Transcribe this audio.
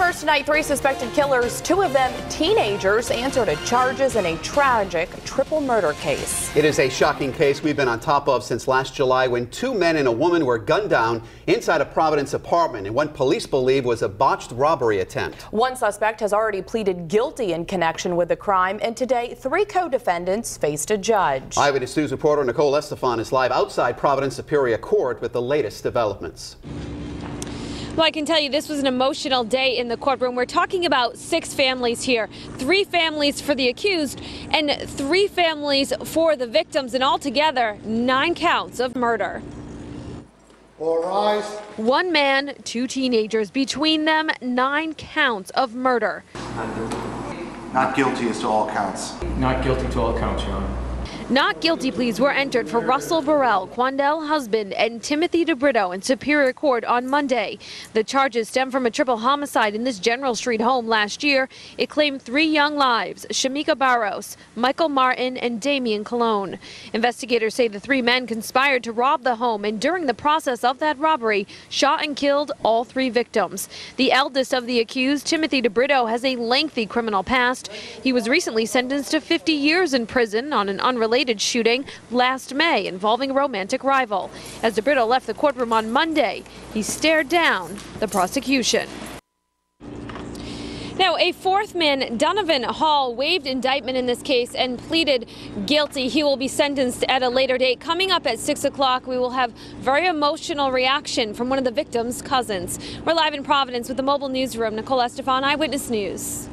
first tonight, three suspected killers, two of them teenagers, answered to charges in a tragic triple murder case. It is a shocking case we've been on top of since last July when two men and a woman were gunned down inside a Providence apartment in what police believe was a botched robbery attempt. One suspect has already pleaded guilty in connection with the crime, and today three co-defendants faced a judge. Eyewitness News reporter Nicole Estefan is live outside Providence Superior Court with the latest developments. Well, I can tell you this was an emotional day in the courtroom. We're talking about six families here three families for the accused and three families for the victims, and altogether, nine counts of murder. All rise. One man, two teenagers, between them, nine counts of murder. Not guilty as to all counts. Not guilty to all counts, Your Honor. Not guilty pleas were entered for Russell Burrell, Quandell husband, and Timothy DeBrito in Superior Court on Monday. The charges stem from a triple homicide in this General Street home last year. It claimed three young lives, Shamika Barros, Michael Martin, and Damian Colon. Investigators say the three men conspired to rob the home and during the process of that robbery, shot and killed all three victims. The eldest of the accused, Timothy DeBrito, has a lengthy criminal past. He was recently sentenced to 50 years in prison on an unrelated shooting last May involving a romantic rival. As DeBrito left the courtroom on Monday, he stared down the prosecution. Now, a fourth man, Donovan Hall, waived indictment in this case and pleaded guilty. He will be sentenced at a later date. Coming up at 6 o'clock, we will have very emotional reaction from one of the victim's cousins. We're live in Providence with the mobile newsroom. Nicole Estefan, Eyewitness News.